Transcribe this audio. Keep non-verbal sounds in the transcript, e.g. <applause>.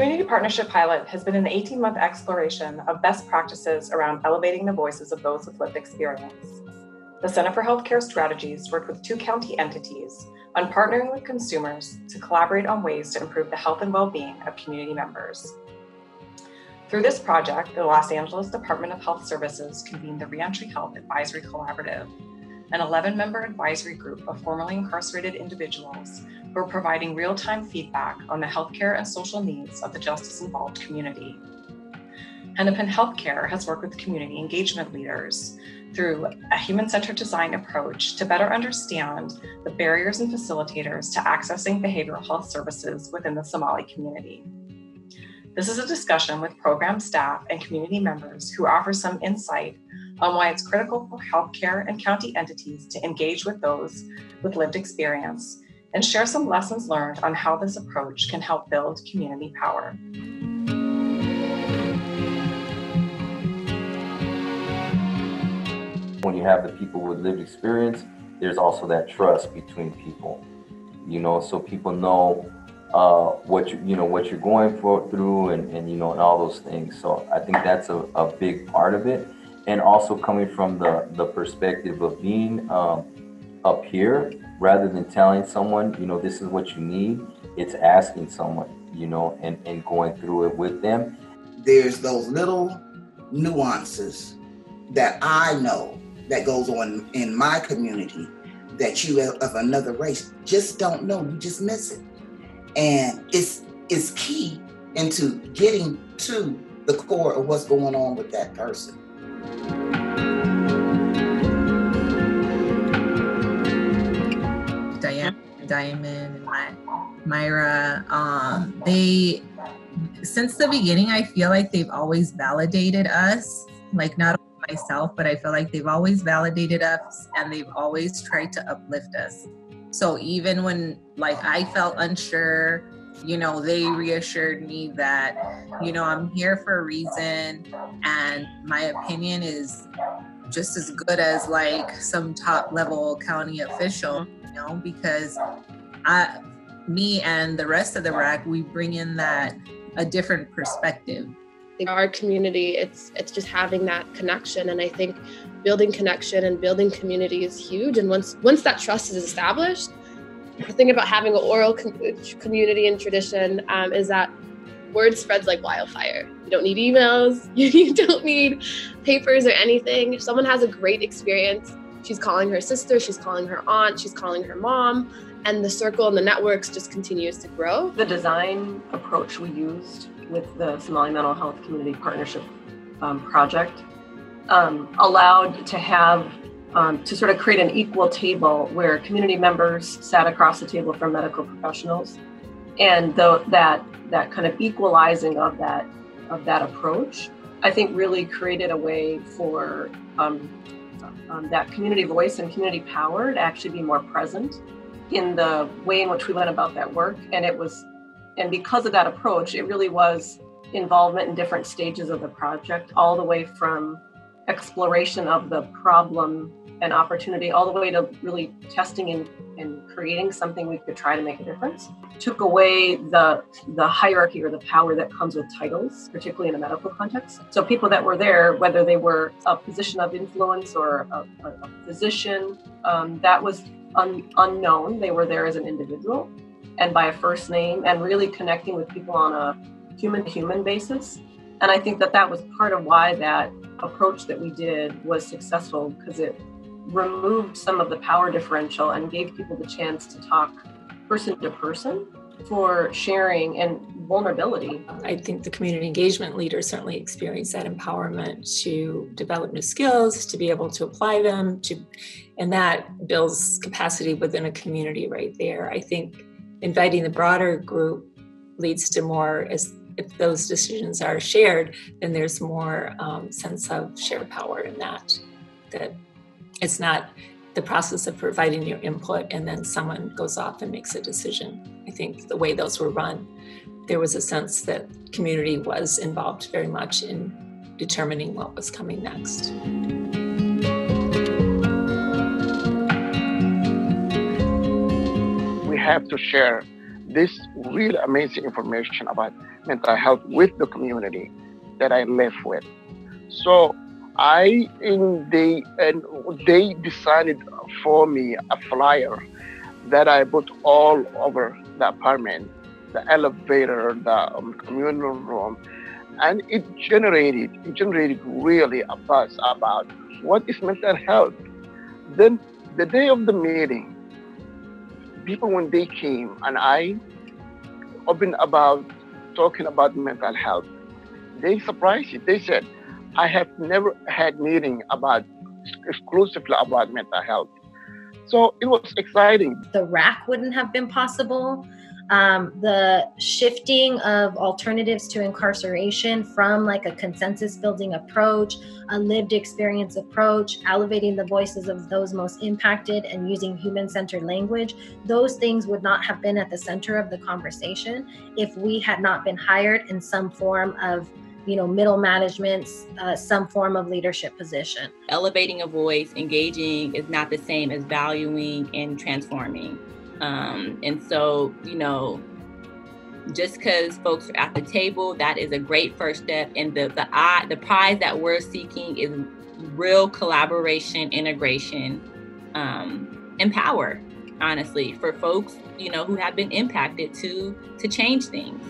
Community Partnership Pilot has been an 18 month exploration of best practices around elevating the voices of those with lived experience. The Center for Healthcare Strategies worked with two county entities on partnering with consumers to collaborate on ways to improve the health and well being of community members. Through this project, the Los Angeles Department of Health Services convened the Reentry Health Advisory Collaborative, an 11 member advisory group of formerly incarcerated individuals who are providing real time feedback on the healthcare and social needs of the justice involved community. Hennepin Healthcare has worked with community engagement leaders through a human centered design approach to better understand the barriers and facilitators to accessing behavioral health services within the Somali community. This is a discussion with program staff and community members who offer some insight on why it's critical for healthcare and county entities to engage with those with lived experience and share some lessons learned on how this approach can help build community power. When you have the people with lived experience, there's also that trust between people. You know, so people know uh, what you you know what you're going for through and, and you know and all those things. So I think that's a, a big part of it. And also coming from the, the perspective of being um, up here rather than telling someone, you know, this is what you need, it's asking someone, you know, and, and going through it with them. There's those little nuances that I know that goes on in my community that you of another race just don't know. You just miss it and it's it's key into getting to the core of what's going on with that person. Diane, Diamond, and my, Myra, um, they since the beginning, I feel like they've always validated us. Like not myself, but I feel like they've always validated us, and they've always tried to uplift us. So even when like I felt unsure, you know, they reassured me that, you know, I'm here for a reason and my opinion is just as good as like some top level county official, you know, because I me and the rest of the RHAC, we bring in that a different perspective. Our community it's it's just having that connection and i think building connection and building community is huge and once once that trust is established the thing about having an oral com- community and tradition um, is that word spreads like wildfire. You don't need emails <laughs> you don't need papers or anything. If someone has a great experience she's calling her sister she's calling her aunt she's calling her mom and the circle and the networks just continues to grow. The design approach we used with the Somali Mental Health Community Partnership um, Project um, allowed to have um, to sort of create an equal table where community members sat across the table from medical professionals, and the, that that kind of equalizing of that of that approach, I think, really created a way for um, um, that community voice and community power to actually be more present in the way in which we went about that work, and it was and because of that approach, it really was involvement in different stages of the project, all the way from exploration of the problem and opportunity, all the way to really testing and, and creating something we could try to make a difference. Took away the the hierarchy or the power that comes with titles, particularly in a medical context. So people that were there, whether they were a position of influence or a, a, physician, um, that was un, unknown. They were there as an individual and by a first name and really connecting with people on a human human basis. And I think that that was part of why that approach that we did was successful because it removed some of the power differential and gave people the chance to talk person to person for sharing and vulnerability. I think the community engagement leaders certainly experience that empowerment to develop new skills, to be able to apply them, to and that builds capacity within a community right there. I think inviting the broader group leads to more as if those decisions are shared then there's more um, sense of shared power in that that it's not the process of providing your input and then someone goes off and makes a decision i think the way those were run there was a sense that community was involved very much in determining what was coming next. We have to share this really amazing information about mental health with the community that I live with. So I in they and they decided for me a flyer that I put all over the apartment, the elevator, the um, communal room, and it generated it generated really a buzz about what is mental health. Then the day of the meeting, people when they came and I opened about talking about mental health, they surprised it. They said, I have never had meeting about exclusively about mental health. So it was exciting. The RHAC wouldn't have been possible. Um, the shifting of alternatives to incarceration from like a consensus building approach, a lived experience approach, elevating the voices of those most impacted and using human centered language, those things would not have been at the center of the conversation if we had not been hired in some form of you know middle management uh, some form of leadership position. Elevating a voice engaging is not the same as valuing and transforming. Um, and so you know just because folks are at the table that is a great first step. And the the I, the prize that we're seeking is real collaboration integration um, and power honestly for folks you know who have been impacted to to change things